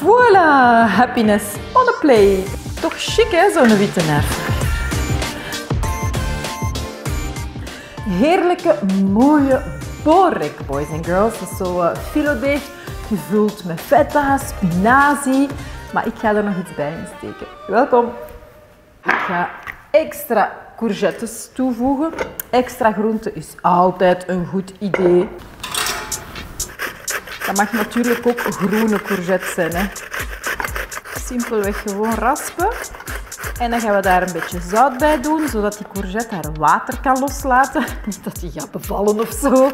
Voilà, happiness on a plate. Toch chic hè, zo'n witte nerf. Heerlijke, mooie borek, boys and girls. Dat is zo uh, filodeeg, gevuld met feta, spinazie. Maar ik ga er nog iets bij insteken. Welkom. Ik ga extra courgettes toevoegen. Extra groente is altijd een goed idee. Dat mag natuurlijk ook groene courgette zijn. Hè. Simpelweg gewoon raspen. En dan gaan we daar een beetje zout bij doen, zodat die courgette haar water kan loslaten. Niet dat die gaat bevallen of zo.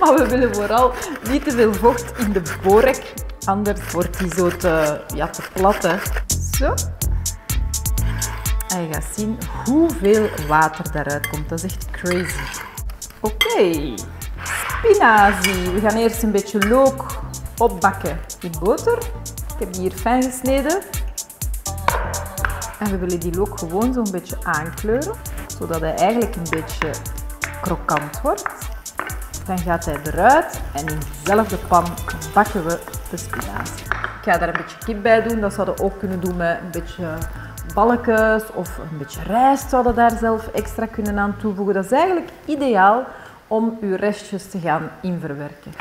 maar we willen vooral niet te veel vocht in de borek. Anders wordt die zo te, ja, te plat. Hè. Zo. En je gaat zien hoeveel water daaruit komt. Dat is echt crazy. Oké, spinazie. We gaan eerst een beetje look opbakken in boter. Ik heb die hier fijn gesneden. En we willen die look gewoon zo'n beetje aankleuren, zodat hij eigenlijk een beetje krokant wordt. Dan gaat hij eruit en in dezelfde pan bakken we de spinazie. Ik ga daar een beetje kip bij doen. Dat zouden we ook kunnen doen met een beetje balkjes of een beetje rijst zouden daar zelf extra kunnen aan toevoegen. Dat is eigenlijk ideaal om uw restjes te gaan inverwerken.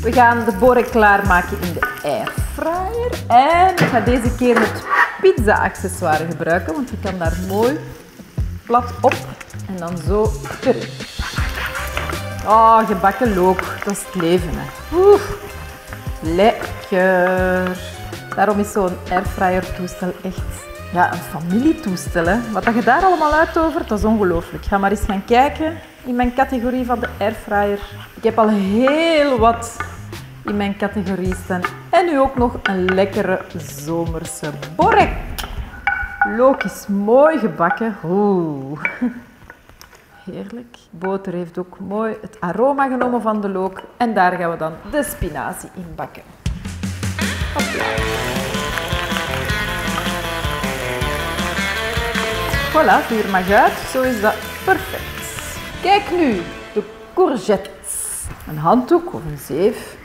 We gaan de borek klaarmaken in de airfryer. En ik ga deze keer het pizza-accessoire gebruiken, want je kan daar mooi plat op en dan zo erin. Oh, gebakken look, dat is het leven. Hè. Lekker. Daarom is zo'n airfryer toestel echt ja, een familietoestel. Hè. Wat je daar allemaal uitovert, dat is ongelooflijk. Ga maar eens gaan kijken in mijn categorie van de airfryer. Ik heb al heel wat in mijn categorie staan. En nu ook nog een lekkere zomerse borek. Look is mooi gebakken. Oeh. Heerlijk. Boter heeft ook mooi het aroma genomen van de look. En daar gaan we dan de spinazie in bakken. Voilà, vuur mag uit. Zo is dat perfect. Kijk nu, de courgettes. Een handdoek of een zeef.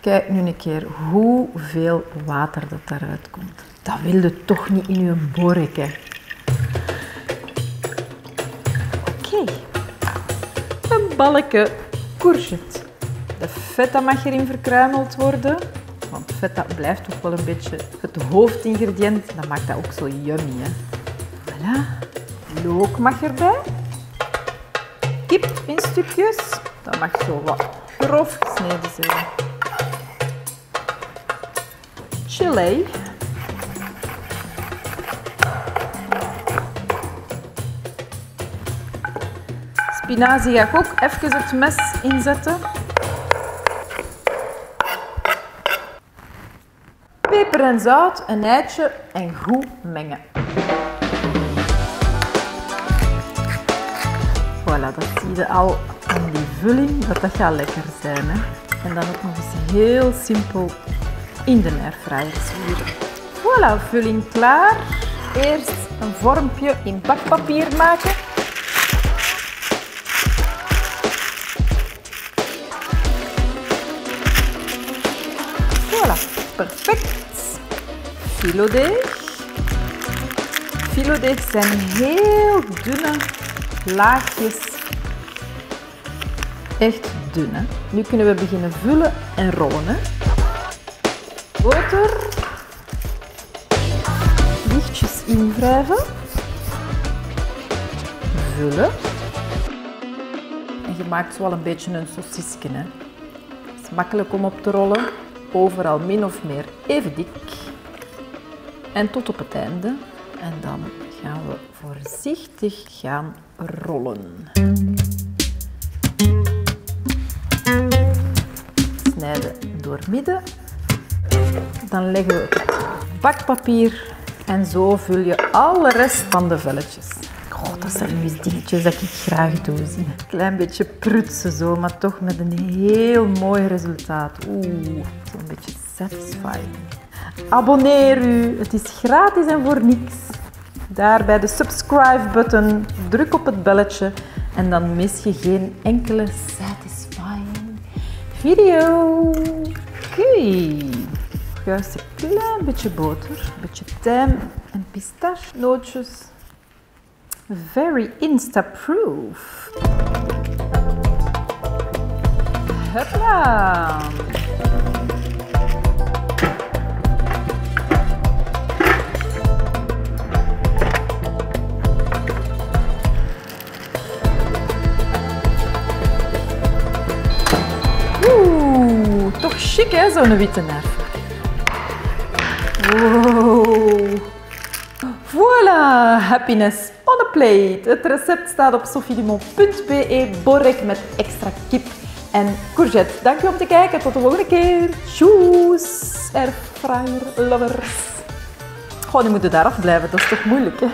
Kijk nu een keer hoeveel water dat daaruit komt. Dat wil je toch niet in je bork, hè. Oké. Een balkje courgette. De feta mag erin verkruimeld worden. Want feta blijft toch wel een beetje het hoofdingrediënt. Dat maakt dat ook zo yummy, hè. Voilà. Look mag erbij. Kip in stukjes. Dat mag zo wat grof gesneden zijn. Chili. Spinazie ga ik ook even het mes inzetten. Peper en zout, een eitje en goed mengen. Voilà, dat zie je al aan die vulling, dat dat gaat lekker zijn. Hè? En dan ook nog eens heel simpel in de airfryer. Voilà, vulling klaar. Eerst een vormpje in bakpapier maken. Voilà, perfect. Filodeeg. Filodeeg zijn heel dunne laagjes. Echt dun. Hè? Nu kunnen we beginnen vullen en rollen. Hè? Boter. Lichtjes invrijven. Vullen. En je maakt wel een beetje een sausisken. Hè? Het is makkelijk om op te rollen. Overal min of meer even dik. En tot op het einde. En dan gaan we voorzichtig gaan rollen. Snijden door midden. Dan leggen we het bakpapier en zo vul je alle rest van de velletjes. Oh, dat zijn nu dingetjes dat ik graag doe. Zie. Klein beetje prutsen zo, maar toch met een heel mooi resultaat. Oeh, zo'n beetje satisfying. Abonneer u, het is gratis en voor niks. Daar bij de subscribe-button, druk op het belletje en dan mis je geen enkele satisfying video. Oké. Juist een klein beetje boter, een beetje tijm en pistachenootjes. Very insta-proof. Hopla. Chic hè, zo'n witte nerf. Wow. Voilà, happiness on a plate. Het recept staat op sophiedumont.be, borrek met extra kip en courgette. Dank u om te kijken, tot de volgende keer. Tjoes, airfryer lovers. Gewoon, nu moeten daar afblijven, dat is toch moeilijk hè?